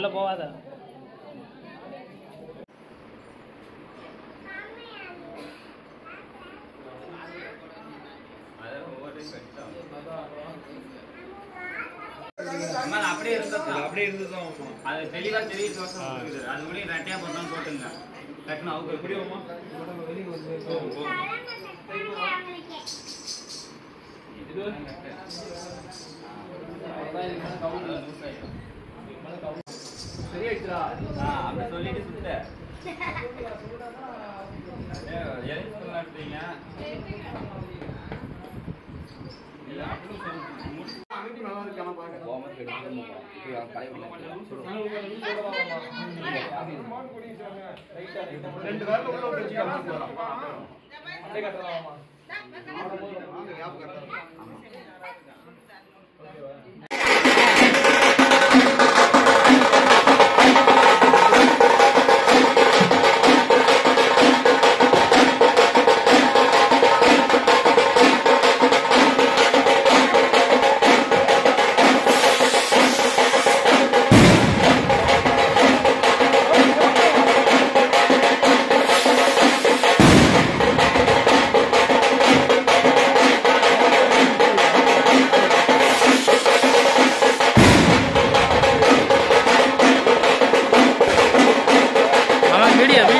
உள்ள அது அப்படியே இருந்ததுதான். அப்படியே இருந்துதான் அது தெளிவா தெரியுது தோசை. அது கூட ரெட்டையா போட்டுங்க டக்குனு அவுக்கு எப்படி சொல்லிட்டு சுத்த எதுக்கு சொல்லாட்டீங்க இல்ல அப்படி சொல்லி ரெண்டு வேலை உள்ள வச்சுக்கலாம்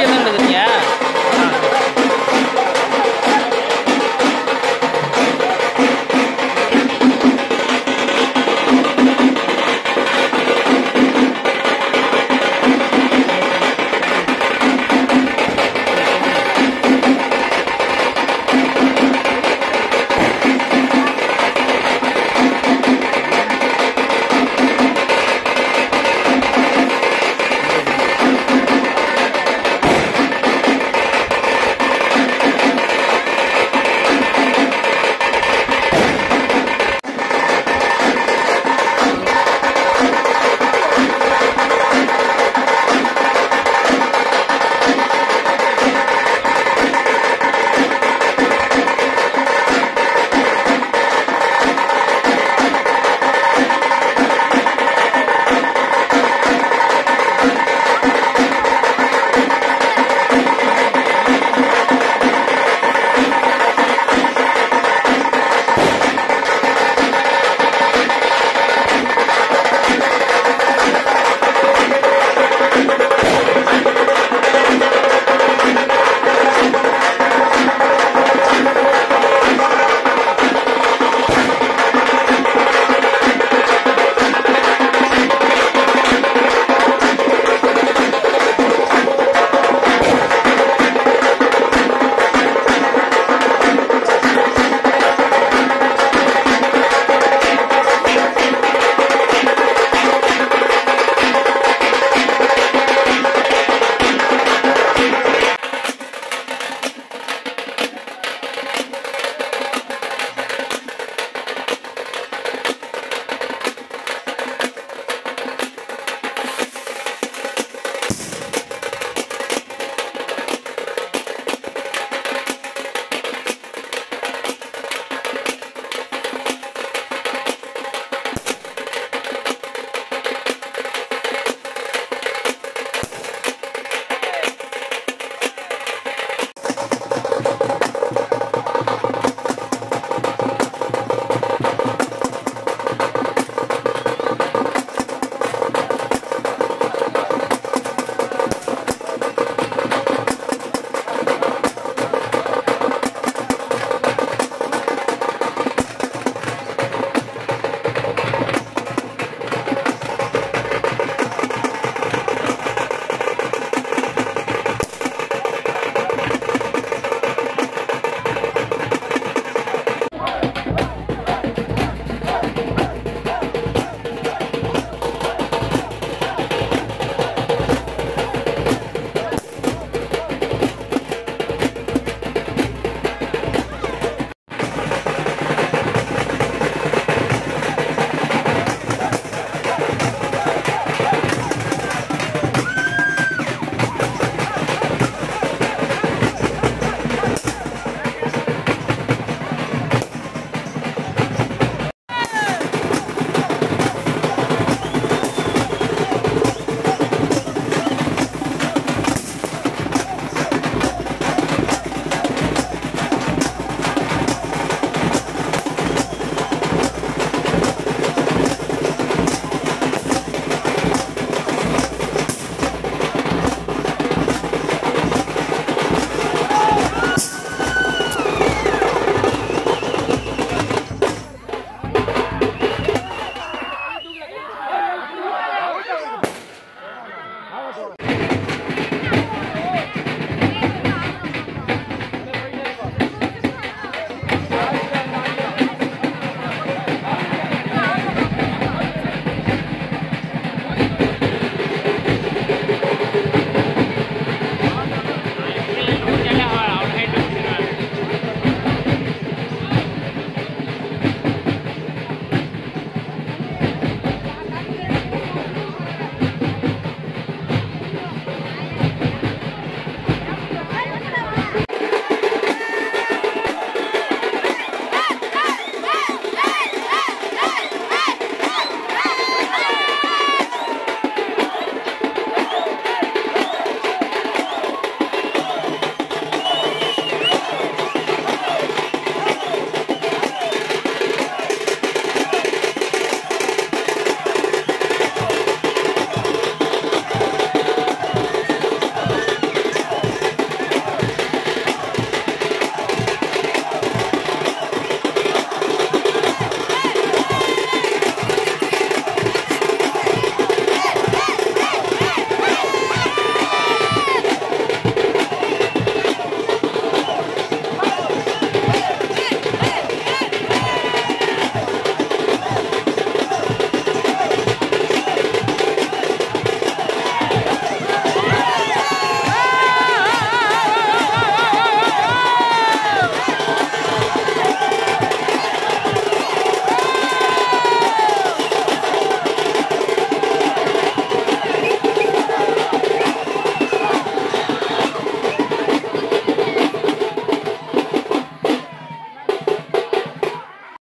现在的钱